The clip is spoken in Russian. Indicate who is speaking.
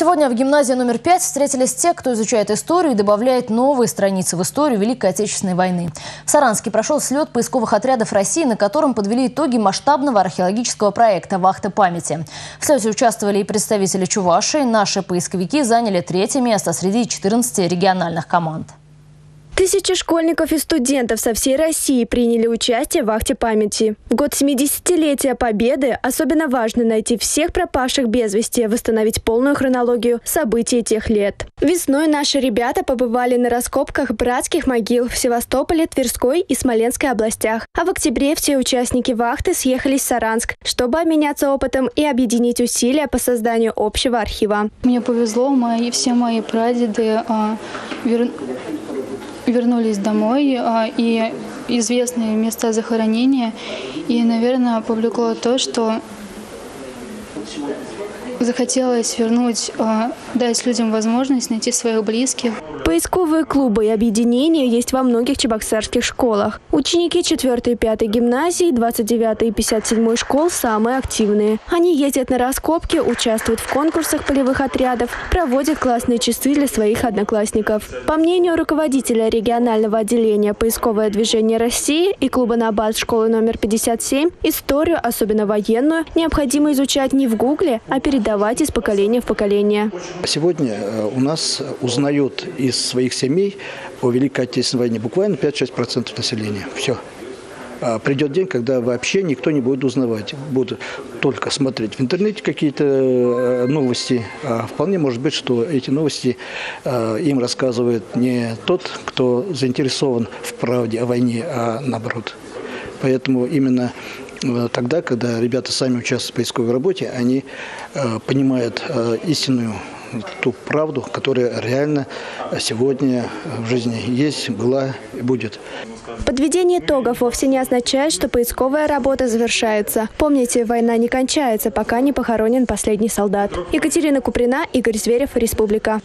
Speaker 1: Сегодня в гимназии номер пять встретились те, кто изучает историю и добавляет новые страницы в историю Великой Отечественной войны. В Саранске прошел слет поисковых отрядов России, на котором подвели итоги масштабного археологического проекта «Вахта памяти». В слете участвовали и представители Чувашии. Наши поисковики заняли третье место среди 14 региональных команд.
Speaker 2: Тысячи школьников и студентов со всей России приняли участие в вахте памяти. В год 70-летия Победы особенно важно найти всех пропавших без вести, восстановить полную хронологию событий тех лет. Весной наши ребята побывали на раскопках братских могил в Севастополе, Тверской и Смоленской областях. А в октябре все участники вахты съехались в Саранск, чтобы обменяться опытом и объединить усилия по созданию общего архива.
Speaker 3: Мне повезло, мои, все мои прадеды а, вер вернулись домой, а, и известные места захоронения. И, наверное, повлекло то, что захотелось вернуть, а, дать людям возможность найти своих близких.
Speaker 2: Поисковые клубы и объединения есть во многих чебоксарских школах. Ученики 4 и 5 гимназии, 29 и 57 школ самые активные. Они ездят на раскопки, участвуют в конкурсах полевых отрядов, проводят классные часы для своих одноклассников. По мнению руководителя регионального отделения «Поисковое движение России» и клуба «Набат» школы номер 57, историю, особенно военную, необходимо изучать не в Гугле, а передавать из поколения в поколение.
Speaker 4: Сегодня э, у нас узнают из своих семей о Великой Отечественной войне буквально 5-6% населения. Все. А придет день, когда вообще никто не будет узнавать. Будут только смотреть в интернете какие-то э, новости. А вполне может быть, что эти новости э, им рассказывает не тот, кто заинтересован в правде о войне, а наоборот. Поэтому именно тогда, когда ребята сами участвуют в поисковой работе, они понимают истинную ту правду, которая реально сегодня в жизни есть, была и будет.
Speaker 2: Подведение итогов вовсе не означает, что поисковая работа завершается. Помните, война не кончается, пока не похоронен последний солдат. Екатерина Куприна, Игорь Зверев, Республика.